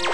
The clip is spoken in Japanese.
you